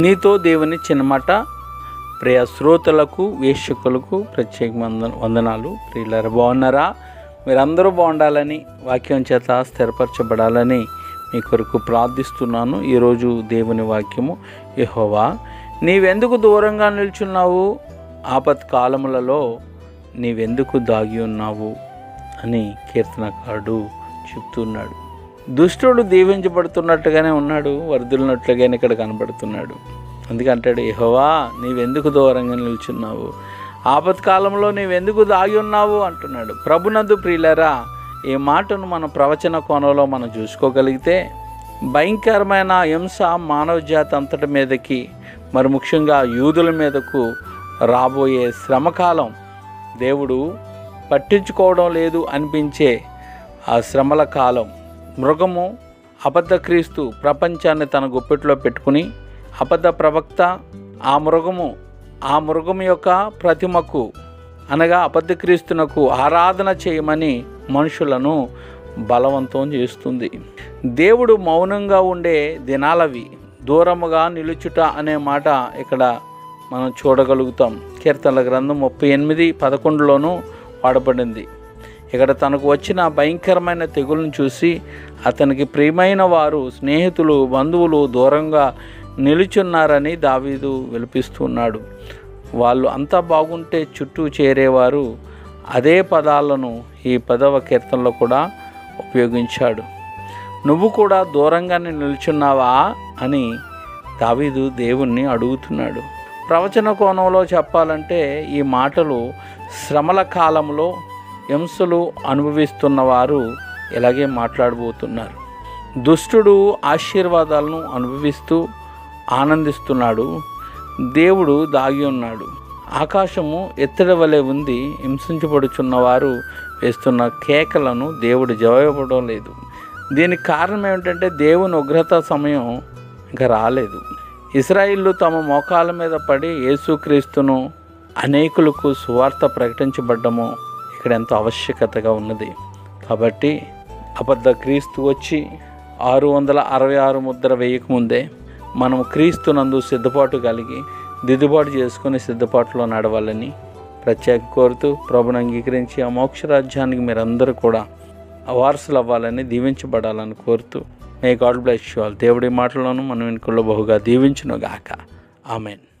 నీతో దేవుని చిన్నమాట. ప్రియ శ్రోతలకు వీక్షకులకు ప్రత్యేక వందనాలు. ప్రియులారా బాగున్నారా? మీరందరూ బాగుండాలని వాక్యం చేత స్థిరపరచబడాలని మీ కొరకు ప్రార్థిస్తున్నాను. ఈరోజు దేవుని వాక్యము యెహోవా నీవెందుకు దూరంగా నిల్చున్నావు? ఆపత్కాలములలో నీవెందుకు దాగి ఉన్నావు? అని కీర్తనకారుడు చెప్తున్నాడు. దుష్టుడు దీవించబడుతున్నట్టుగానే ఉన్నాడు వర్ధులున్నట్లుగానే ఇక్కడ కనబడుతున్నాడు. అందుకంటాడు యెహోవా నీవెందుకు దూరంగా నిల్చున్నావు? ఆపత్కాలంలో నీవెందుకు దాగి ఉన్నావు? అంటున్నాడు. ప్రభునందు ప్రియులరా ఈ మాటను మన ప్రవచన కోణంలో మనం చూసుకోగలిగితే భయంకరమైన హింస మానవ జాతి అంతటి మీదకి మరి ముఖ్యంగా యూదుల మీదకు రాబోయే శ్రమకాలం దేవుడు పట్టించుకోవడం లేదు అనిపించే ఆ శ్రమల కాలం మృగము అబద్ధ క్రీస్తు ప్రపంచాన్ని తన గుప్పెట్లో పెట్టుకుని అబద్ధ ప్రవక్త ఆ మృగము ఆ మృగం యొక్క ప్రతిమకు అనగా అబద్ధ క్రీస్తునకు ఆరాధన చేయమని మనుషులను బలవంతం చేస్తుంది. దేవుడు మౌనంగా ఉండే దినాలవి దూరముగా నిలుచుట అనే మాట ఇక్కడ మనం చూడగలుగుతాం. కీర్తనల గ్రంథం ముప్పై ఎనిమిది పదకొండులోనూ వాడబడింది. ఇక్కడ తనకు వచ్చిన భయంకరమైన తెగులను చూసి అతనికి ప్రియమైన వారు స్నేహితులు బంధువులు దూరంగా నిలుచున్నారని దావీదు విలిపిస్తున్నాడు. వాళ్ళు అంతా బాగుంటే చుట్టూ చేరేవారు అదే పదాలను ఈ పదవ కీర్తనలో కూడా ఉపయోగించాడు. నువ్వు కూడా దూరంగానే నిల్చున్నావా? అని దావీదు దేవుణ్ణి అడుగుతున్నాడు. ప్రవచన కోణంలో చెప్పాలంటే ఈ మాటలు శ్రమల కాలంలో హింసలు అనుభవిస్తున్న వారు ఇలాగే మాట్లాడబోతున్నారు. దుష్టుడు ఆశీర్వాదాలను అనుభవిస్తూ ఆనందిస్తున్నాడు. దేవుడు దాగి ఉన్నాడు. ఆకాశము ఎత్తడి వలె ఉంది. హింసించబడుచున్నవారు వేస్తున్న కేకలను దేవుడు జవాబడం లేదు. దీనికి కారణం ఏమిటంటే దేవుని ఉగ్రత సమయం ఇంకా రాలేదు. ఇస్రాయిల్లు తమ మోకాల మీద పడి యేసుక్రీస్తును అనేకులకు సువార్త ప్రకటించబడ్డము. ఇక్కడ ఎంతో ఆవశ్యకతగా ఉన్నది. కాబట్టి అబద్ధ క్రీస్తు వచ్చి ఆరు వందల అరవై ఆరు ముద్ర వేయకముందే మనం క్రీస్తునందు సిద్ధపాటు కలిగి దిద్దుబాటు చేసుకుని సిద్ధపాటులో నడవాలని ప్రత్యేక కోరుతూ ప్రభుని అంగీకరించి ఆ మోక్ష రాజ్యానికి మీరందరూ కూడా వారసులు అవ్వాలని దీవించబడాలని కోరుతూ may god bless you all. దేవుడి మాటలను మనం వెనుకల్లో బహుగా దీవించునుగాక. ఆమెన్.